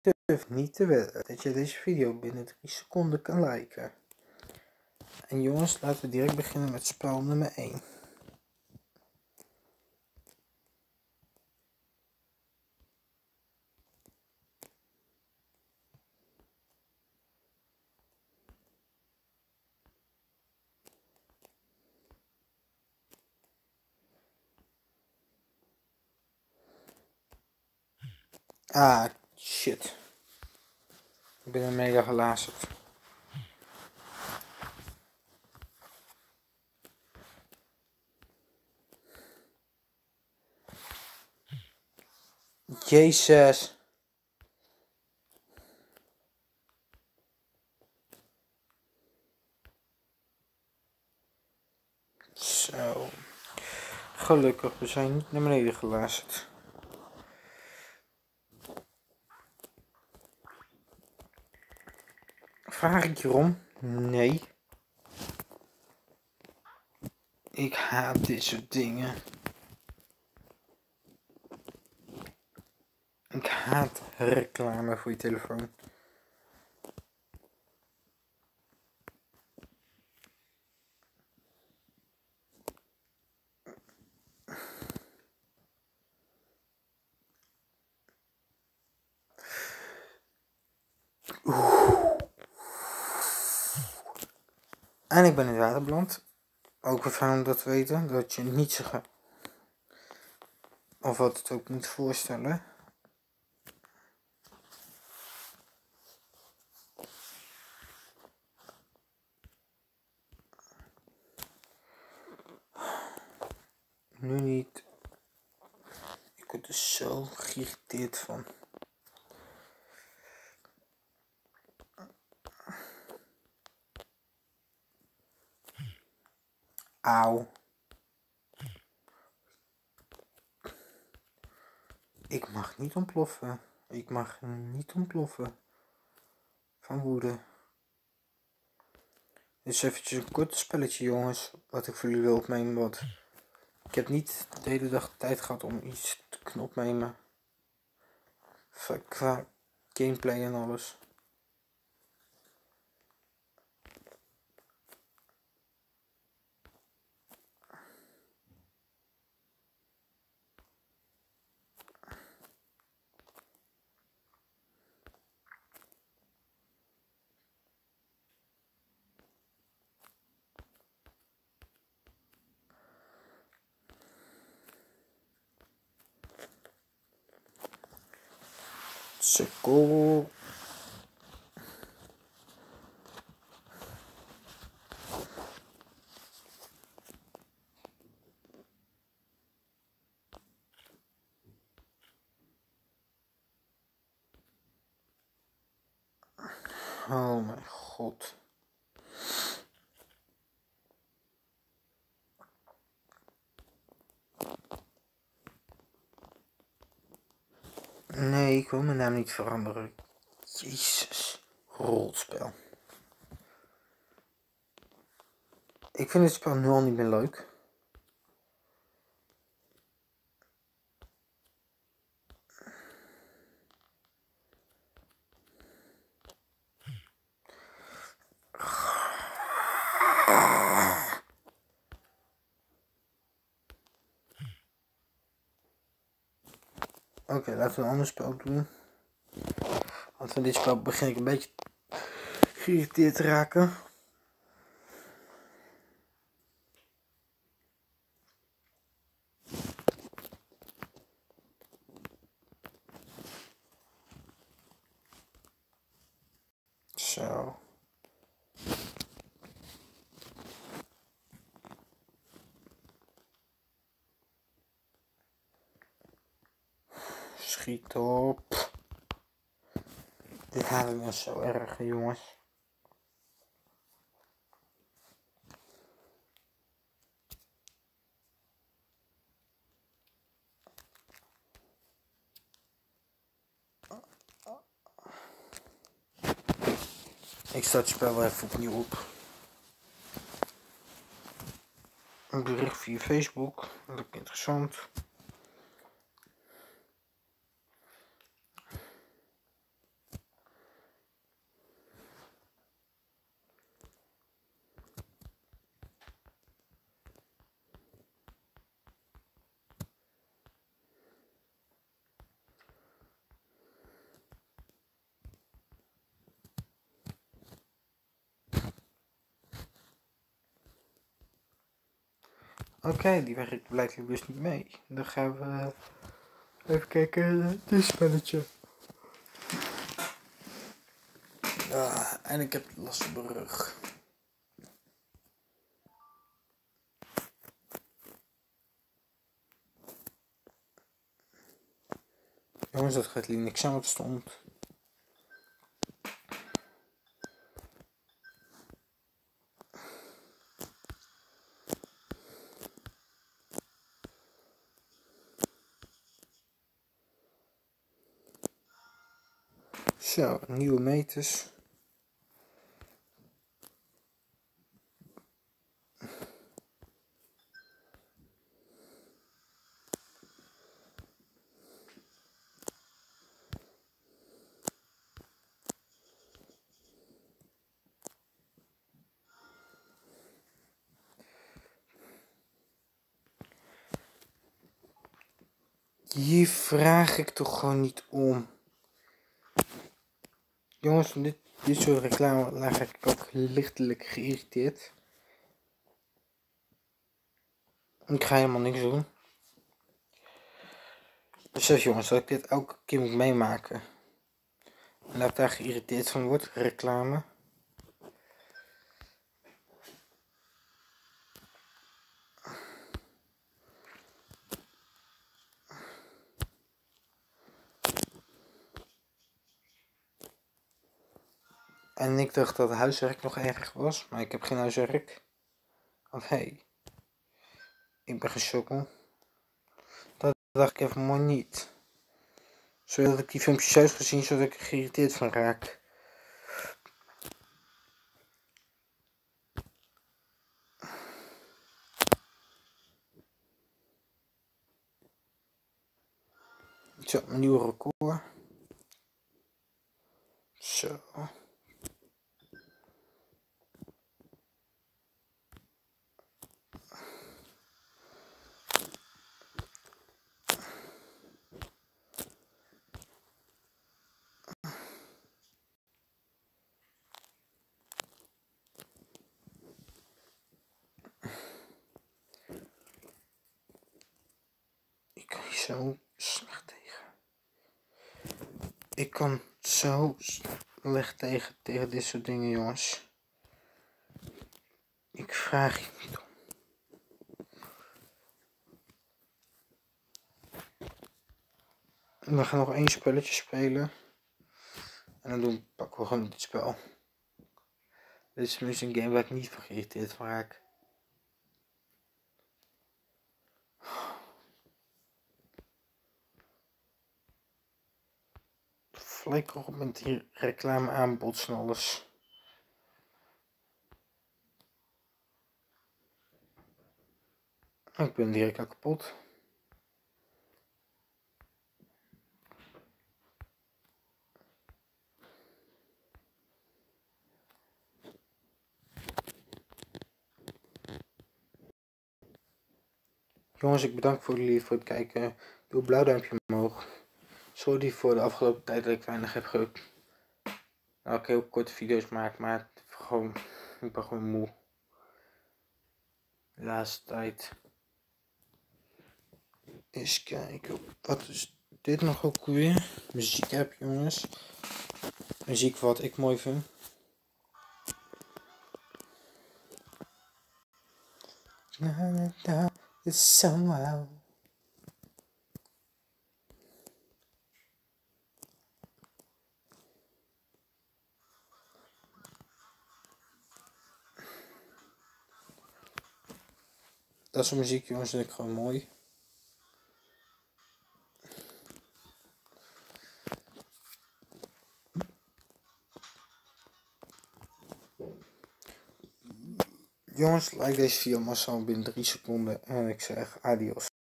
durf niet te wedden dat je deze video binnen 3 seconden kan liken. En jongens, laten we direct beginnen met spel nummer 1. Ah, shit. Ik ben er mega gelazerd. Jezus. Zo. Gelukkig, we zijn niet naar beneden gelazerd. Vraag ik hierom? Nee. Ik haat dit soort dingen. Ik haat reclame voor je telefoon. En ik ben in het water beland. Ook wel fijn om dat te weten, dat je niet gaat. Of wat het ook moet voorstellen. Nu niet. Ik word er zo geïrriteerd van. Ik mag niet ontploffen. Ik mag niet ontploffen. Van woede. Dus eventjes een kort spelletje jongens. Wat ik voor jullie wil opnemen. Want ik heb niet de hele dag tijd gehad om iets te kunnen opnemen. Qua gameplay en alles. Oh mijn god. Nee, ik wil mijn naam niet veranderen. Jezus, rolspel. Ik vind het spel nu al niet meer leuk. Oké, laten we een ander spel doen. Want van dit spel begin ik een beetje geïrriteerd te raken. Zo. Schiet op. Dit haat ik me zo erg, jongens. Ik start het spel even opnieuw op. Een bericht via Facebook. Dat is interessant. Oké, die werkt blijkbaar dus niet mee. Dan gaan we even kijken dit spelletje. Ah, en ik heb last van mijn rug. Jongens, dat gaat niks aan wat Zo, nieuwe meters. Hier vraag ik toch gewoon niet om. Jongens, dit, dit soort reclame raak ik ook lichtelijk geïrriteerd. Ik ga helemaal niks doen. Besef jongens dat ik dit elke keer moet meemaken. En dat ik daar geïrriteerd van word, reclame. En ik dacht dat huiswerk nog erg was, maar ik heb geen huiswerk. Want hé, hey, ik ben geschokken. Dat dacht ik even mooi niet. Zodat ik die filmpjes juist gezien, zodat ik er geïrriteerd van raak. Zo, een nieuwe record. Zo. Zo slecht tegen. Ik kan zo slecht tegen, tegen dit soort dingen, jongens. Ik vraag je niet om. We gaan nog één spelletje spelen. En dan doen, pakken we gewoon dit spel. Dit is een game waar ik niet van geïrriteerd raak. Flikker op met die reclame aanbod en alles. Ik ben direct al kapot. Jongens, ik bedank voor jullie voor het kijken. Doe een blauw duimpje omhoog. Sorry voor de afgelopen tijd dat ik weinig heb ge... Nou, ik heel korte video's maak, maar gewoon, ik ben gewoon moe. De laatste tijd. Eens kijken, wat is dit nog ook weer? Muziek heb jongens. Muziek wat ik mooi vind. Na, na, Dat soort muziek, jongens, vind ik gewoon mooi. Jongens, like deze video massaal binnen 3 seconden en ik zeg adios.